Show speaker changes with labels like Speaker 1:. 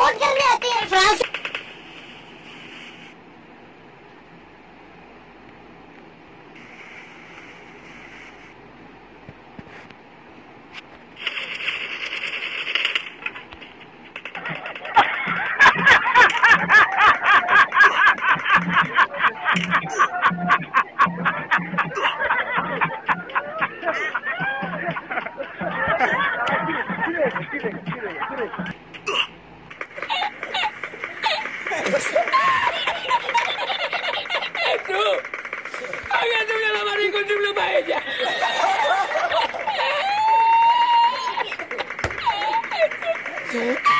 Speaker 1: पोर्टुगल में आती है France Thank you. ¡Tú!
Speaker 2: ¡Habías una la mano y encontré una paella! ¿Qué?